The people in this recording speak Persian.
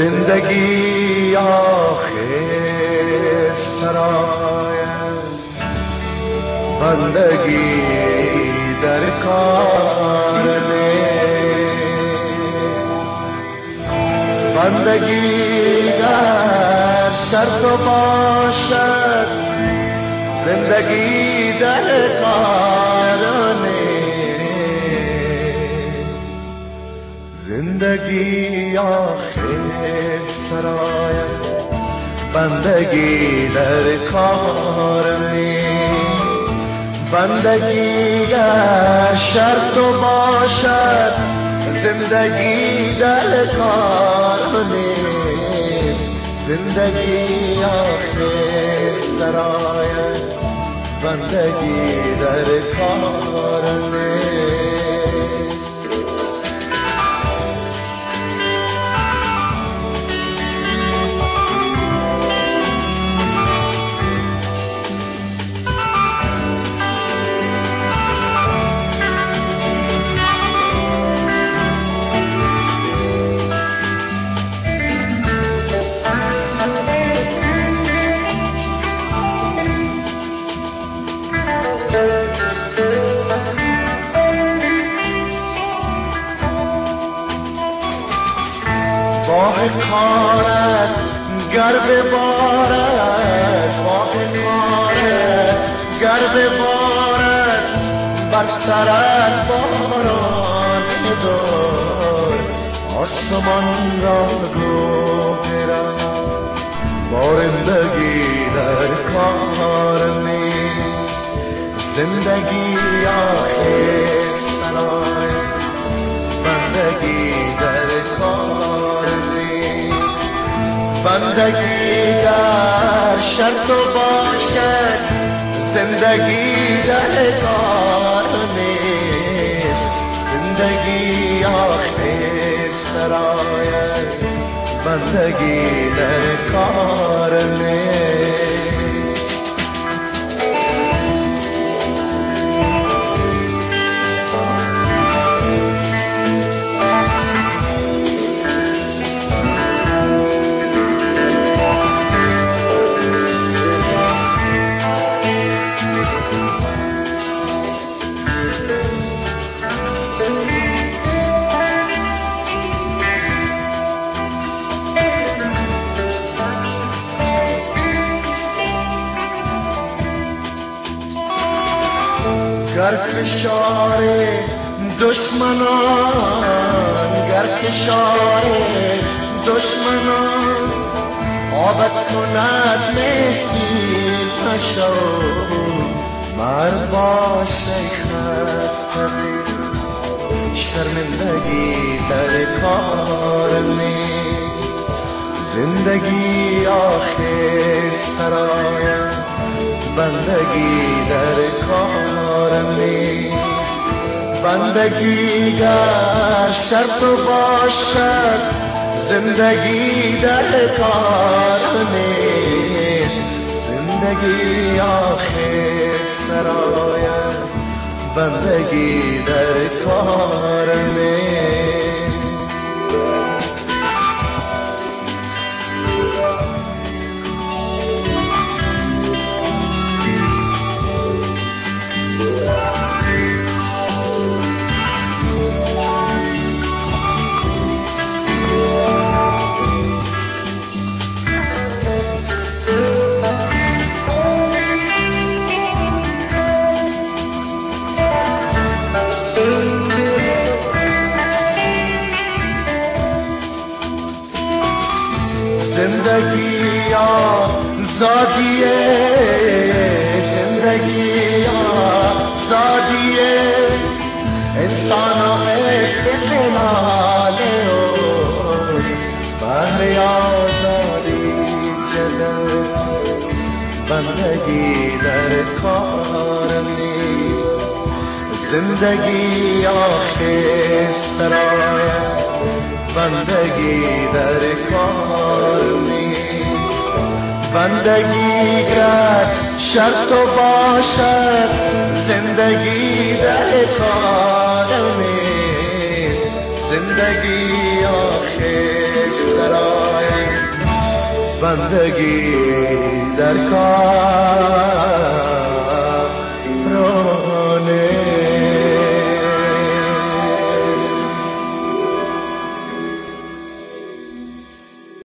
زندگی آخر سرای. بندگی در کار بندگی در شرط باشد. زندگی در کار زندگی آخر سراید بندگی در کار بندگی در شرط باشد زندگی در کار نیست. زندگی آخر سرای بندگی در کار نیست. باه کارت گر ببارد باه کارت گر ببارد بر سرت باران دار آسمان را گو بارندگی در کار نیست. زندگی آخر سرای. بندگی بندگی در شرط باشد. زندگی در کار نیست. زندگی آخر سراید بندگی در گر فشار دشمنان گر فشار دشمنان آبت کند مسکین نشو مرد باش ای خسته. شرمندگی در کار نیست. زندگی آخر سرایم بندگی در کار نیست. بندگی گر شرط باشد زندگی در کار نیست. زندگی آخر سرایم بندگی زندگی آزادیه زندگی آزادیه انسان استقلال اوست بهر آزادی جدل بندگی در کار نیست زندگی آخر سرایت بندگی در کار بندگی گر شرط و باشد زندگی در کار نیست. زندگی آخر سرای. بندگی در کار.